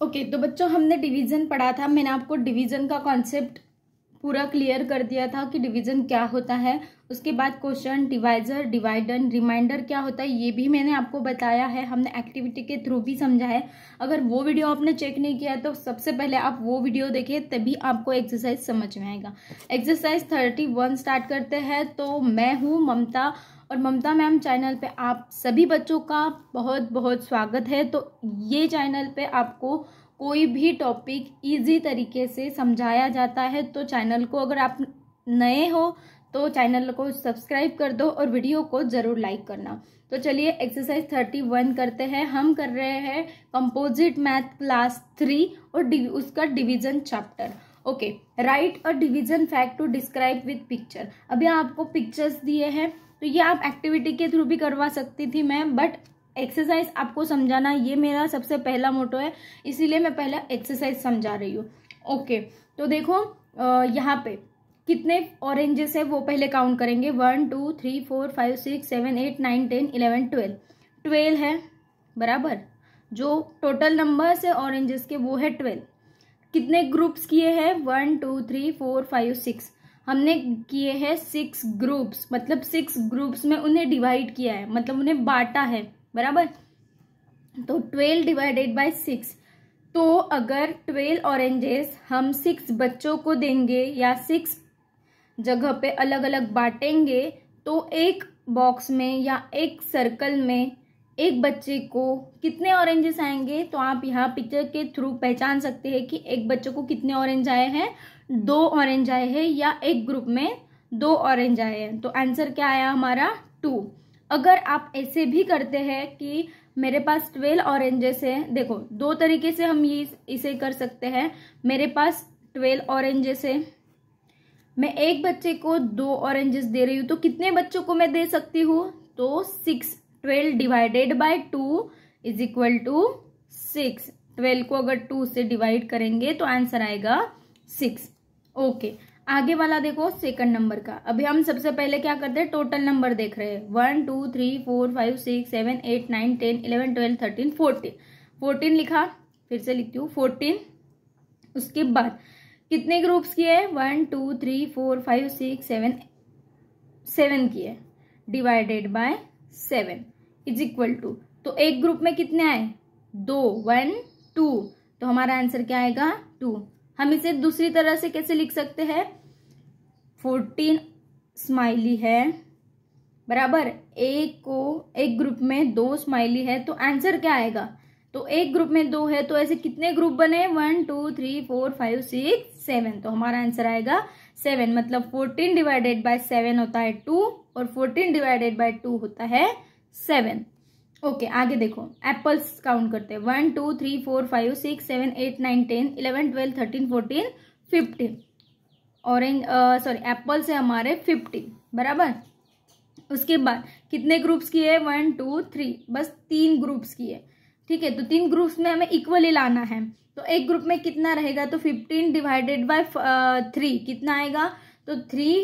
Okay okay, तो बच्चों हमने डिवीज़न पढ़ा था। मैंने आपको डिवीज़न का कॉन्सेप्ट पूरा क्लियर कर दिया था कि डिवीज़न क्या होता है। उसके बाद क्वेश्चन डिवाइजर डिवाइडन रिमाइंडर क्या होता है ये भी मैंने आपको बताया है। हमने एक्टिविटी के थ्रू भी समझा है। अगर वो वीडियो आपने चेक नहीं किया तो सबसे पहले आप वो वीडियो देखिए तभी आपको एक्सरसाइज समझ में आएगा। एक्सरसाइज थर्टी वन स्टार्ट करते हैं तो मैं हूँ ममता और ममता मैम चैनल पे आप सभी बच्चों का बहुत बहुत स्वागत है। तो ये चैनल पे आपको कोई भी टॉपिक इजी तरीके से समझाया जाता है तो चैनल को अगर आप नए हो तो चैनल को सब्सक्राइब कर दो और वीडियो को ज़रूर लाइक करना। तो चलिए एक्सरसाइज थर्टी वन करते हैं। हम कर रहे हैं कंपोजिट मैथ क्लास थ्री और उसका division chapter okay right a division fact to describe with picture अभी आपको पिक्चर्स दिए हैं तो ये आप एक्टिविटी के थ्रू भी करवा सकती थी मैं बट एक्सरसाइज आपको समझाना, ये मेरा सबसे पहला मोटो है, इसीलिए मैं पहला एक्सरसाइज समझा रही हूँ। ओके तो देखो यहाँ पे कितने ऑरेंजेस है वो पहले काउंट करेंगे। One two three four five six seven eight nine ten eleven twelve twelve है, बराबर? जो टोटल नंबर्स है ऑरेंजेस के, वो है ट्वेल्व कितने ग्रुप्स किए हैं? One two three four five six हमने किए हैं सिक्स ग्रुप्स मतलब सिक्स ग्रुप्स में उन्हें डिवाइड किया है. मतलब उन्हें बांटा है. बराबर? तो ट्वेल्व डिवाइडेड बाय सिक्स तो अगर ट्वेल्व ऑरेंजेस हम सिक्स बच्चों को देंगे या सिक्स जगह पे अलग अलग बांटेंगे तो एक बॉक्स में या एक सर्कल में एक बच्चे को कितने ऑरेंजेस आएँगे तो आप यहाँ पिक्चर के थ्रू पहचान सकते हैं कि एक बच्चे को कितने ऑरेंज आए हैं। दो ऑरेंज आए हैं या एक ग्रुप में दो ऑरेंज आए हैं। तो आंसर क्या आया हमारा? टू अगर आप ऐसे भी करते हैं कि मेरे पास ट्वेल्व ऑरेंजेस है, देखो, दो तरीके से हम ये इसे कर सकते हैं। मेरे पास ट्वेल्व ऑरेंजेस है। मैं एक बच्चे को दो ऑरेंजेस दे रही हूँ तो कितने बच्चों को मैं दे सकती हूँ? तो six twelve divided by two is equal to six. Twelve को अगर टू से डिवाइड करेंगे तो आंसर आएगा सिक्स। ओके, आगे वाला देखो सेकंड नंबर का। अभी हम सबसे पहले क्या करते हैं? टोटल नंबर देख रहे हैं। One, two, three, four, five, six, seven, eight, nine, ten, eleven, twelve, thirteen, fourteen. Fourteen लिखा, फिर से लिखती हूँ। फोर्टीन, उसके बाद कितने ग्रुप्स किए one, two, three, four, five, six, seven seven किए। Divided by seven. Is equal to. Two एक ग्रुप में कितने आए? दो। One, two. तो हमारा आंसर क्या आएगा? टू। हम इसे दूसरी तरह से कैसे लिख सकते हैं? फोर्टीन स्माइली है। बराबर। एक को, एक ग्रुप में दो स्माइली है तो आंसर क्या आएगा? तो एक ग्रुप में दो है तो ऐसे कितने ग्रुप बने? One, two, three, four, five, six, seven. तो हमारा आंसर आएगा सेवन। मतलब फोर्टीन डिवाइडेड बाय सेवन होता है टू, और फोर्टीन डिवाइडेड बाय टू होता है सेवन। ओके आगे देखो। एप्पल्स काउंट करते हैं। One two three four five six seven eight nine ten eleven twelve thirteen fourteen fifteen orange sorry apples है हमारे फिफ्टीन बराबर? उसके बाद, कितने ग्रुप्स की है? वन टू थ्री बस तीन ग्रुप्स की है। ठीक है तो तीन ग्रुप्स में हमें इक्वली लाना है। तो एक ग्रुप में कितना रहेगा? तो फिफ्टीन डिवाइडेड बाय थ्री कितना आएगा? तो three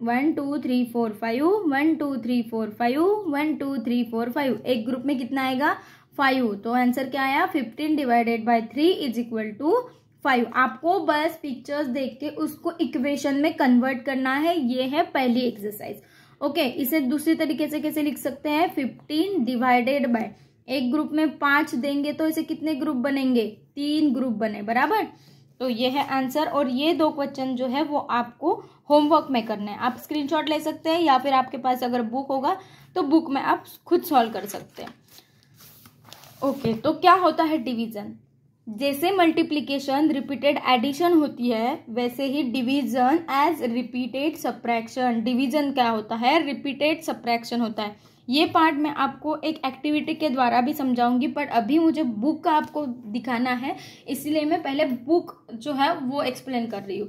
one two three four five one two three four five one two three four five एक ग्रुप में कितना आएगा? फाइव तो आंसर क्या आया? Fifteen divided by three is equal to five आपको बस पिक्चर्स देख के उसको इक्वेशन में कन्वर्ट करना है। ये है पहली एक्सरसाइज ओके okay, इसे दूसरी तरीके से कैसे लिख सकते हैं? फिफ्टीन डिवाइडेड बाय एक ग्रुप में पाँच देंगे तो इसे कितने ग्रुप बनेंगे? तीन ग्रुप बने बराबर? तो ये है आंसर और ये दो क्वेश्चन जो है वो आपको होमवर्क में करना है। आप स्क्रीनशॉट ले सकते हैं या फिर आपके पास अगर बुक होगा तो बुक में आप खुद सॉल्व कर सकते हैं। ओके तो क्या होता है डिवीज़न? जैसे मल्टीप्लीकेशन रिपीटेड एडिशन होती है, वैसे ही division as repeated subtraction division क्या होता है? रिपीटेड सप्रैक्शन होता है। ये पार्ट मैं आपको एक एक्टिविटी के द्वारा भी समझाऊँगी बट अभी मुझे बुक का आपको दिखाना है, इसलिए मैं पहले बुक जो है वो एक्सप्लेन कर रही हूँ।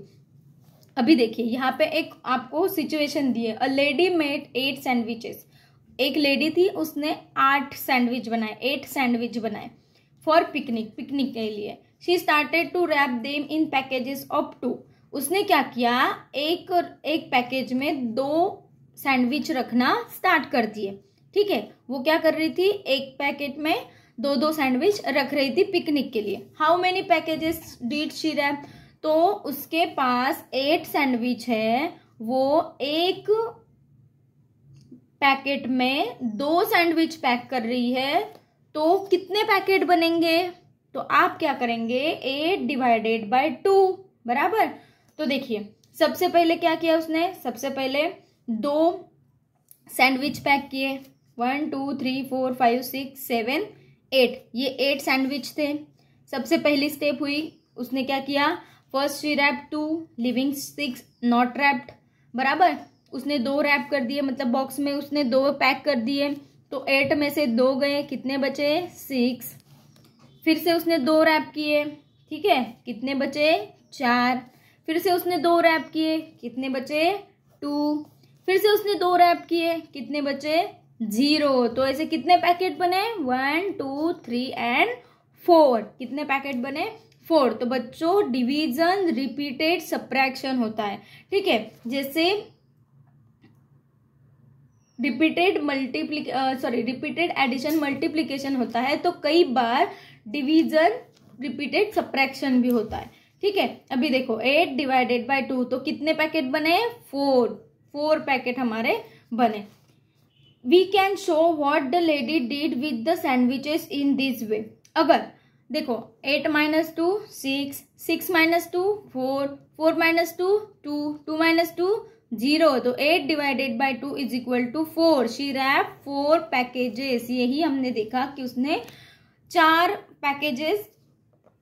अभी देखिए, यहाँ पे एक आपको सिचुएशन दी है a lady made eight sandwiches एक लेडी थी, उसने आठ सैंडविच बनाए एट सैंडविच बनाए। फॉर पिकनिक पिकनिक के लिए। She started to wrap them in packages of two उसने क्या किया? एक एक पैकेज में दो सैंडविच रखना स्टार्ट कर दिए। ठीक है? वो क्या कर रही थी? एक पैकेट में दो दो सैंडविच रख रही थी पिकनिक के लिए। How many packages did she wrap तो उसके पास एट सैंडविच है। वो एक पैकेट में दो सैंडविच पैक कर रही है। तो कितने पैकेट बनेंगे? तो आप क्या करेंगे? एट डिवाइडेड बाय टू, बराबर? तो देखिए, सबसे पहले क्या किया उसने? सबसे पहले दो सैंडविच पैक किए। One, two, three, four, five, six, seven, eight. ये एट सैंडविच थे। सबसे पहली स्टेप हुई। उसने क्या किया? First she wrap two, leaving six not wrapped, बराबर? उसने दो रैप कर दिए मतलब बॉक्स में उसने दो पैक कर दिए। तो एट में से दो गए, कितने बचे? सिक्स। फिर से उसने दो रैप किए, ठीक है? कितने बचे? चार। फिर से उसने दो रैप किए, कितने बचे? टू। फिर से उसने दो रैप किए, कितने बचे? ज़ीरो। तो ऐसे कितने पैकेट बने? One, two, three and four. कितने पैकेट बने? फोर। तो बच्चों, डिवीज़न, रिपीटेड सप्रैक्शन होता है, ठीक है? जैसे repeated multiply sorry repeated addition multiplication होता है तो कई बार डिवीज़न रिपीटेड सप्रेक्शन भी होता है। ठीक है? अभी देखो एट डिवाइडेड बाय टू तो कितने पैकेट बने? फोर फोर पैकेट हमारे बने। We can show what the lady did with the sandwiches in this way अगर देखो eight minus two six six minus two four four minus two two two minus two zero तो eight divided by two is equal to four she wrap four packages यही हमने देखा कि उसने चार packages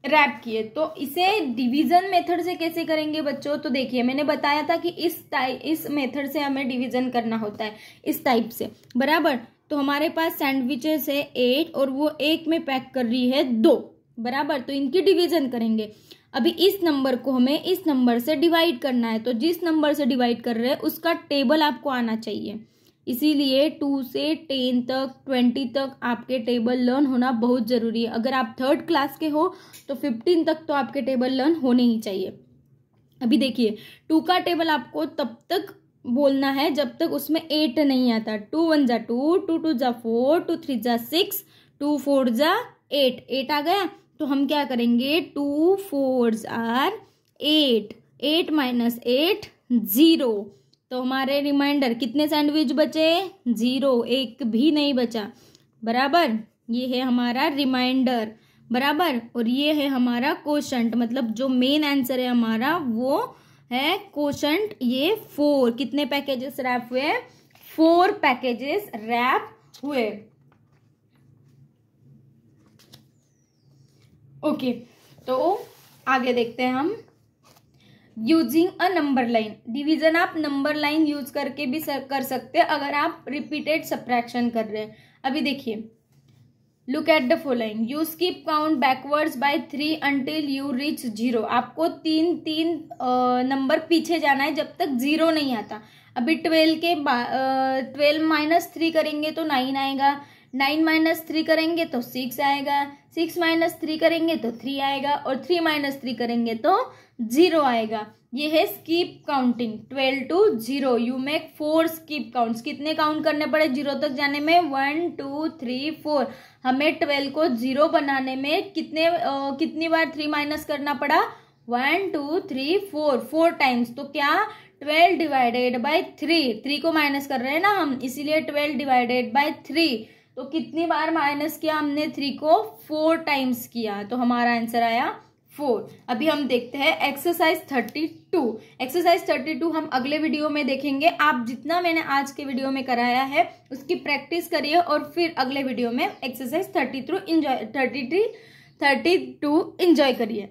rap किए। तो इसे डिवीज़न मेथड से कैसे करेंगे बच्चों? तो देखिए, मैंने बताया था कि इस टाइप इस मेथड से हमें डिवीज़न करना होता है, इस टाइप से। बराबर? तो हमारे पास सैंडविचेस है एट और वो एक में पैक कर रही है दो। बराबर? तो इनकी डिवीज़न करेंगे। अभी इस नंबर को हमें इस नंबर से डिवाइड करना है तो जिस नंबर से डिवाइड कर रहे हैं, उसका टेबल आपको आना चाहिए। इसीलिए टू से टेन तक ट्वेंटी तक आपके टेबल लर्न होना बहुत ज़रूरी है। अगर आप थर्ड क्लास के हो तो फिफ्टीन तक तो आपके टेबल लर्न होने ही चाहिए। अभी देखिए टू का टेबल आपको तब तक बोलना है जब तक उसमें एट नहीं आता। टू वन जा टू टू टू जा फोर टू थ्री जा सिक्स टू फोर जा एट एट आ गया तो हम क्या करेंगे? Two fours are eight eight minus eight zero तो हमारे रिमाइंडर कितने सैंडविच बचे? ज़ीरो एक भी नहीं बचा। बराबर? ये है हमारा रिमाइंडर बराबर? और ये है हमारा क्वेश्चन मतलब जो मेन आंसर है हमारा, वो है क्वेश्चन ये फोर कितने पैकेजेस रैप हुए? फोर पैकेजेस रैप हुए। ओके तो आगे देखते हैं हम। Using a number line division आप नंबर लाइन यूज़ करके भी कर सकते हैं अगर आप रिपीटेड सप्रेक्शन कर रहे हैं। अभी देखिए। Look at the following you skip count backwards by three until you reach zero आपको तीन तीन नंबर पीछे जाना है जब तक ज़ीरो नहीं आता। अभी ट्वेल्व के ट्वेल्व माइनस थ्री करेंगे तो नाइन आएगा। नाइन माइनस थ्री करेंगे तो सिक्स आएगा। सिक्स माइनस थ्री करेंगे तो थ्री आएगा और थ्री माइनस थ्री करेंगे तो ज़ीरो आएगा। ये है skip counting twelve to zero. You make four skip counts. कितने काउंट करने पड़े? ज़ीरो तक जाने में वन टू थ्री फोर। हमें ट्वेल्व को ज़ीरो बनाने में कितने आ, कितनी बार थ्री माइनस करना पड़ा? One two three four. Four times. तो क्या? Twelve divided by three. Three को माइनस कर रहे हैं ना हम, इसीलिए ट्वेल्व डिवाइडेड बाई थ्री। तो कितनी बार माइनस किया हमने? थ्री को फोर टाइम्स किया। तो हमारा आंसर आया फोर। अभी हम देखते हैं exercise thirty two. Exercise thirty two हम अगले वीडियो में देखेंगे। आप जितना मैंने आज के वीडियो में कराया है, उसकी प्रैक्टिस करिए और फिर अगले वीडियो में exercise thirty three enjoy thirty three, thirty two enjoy करिए।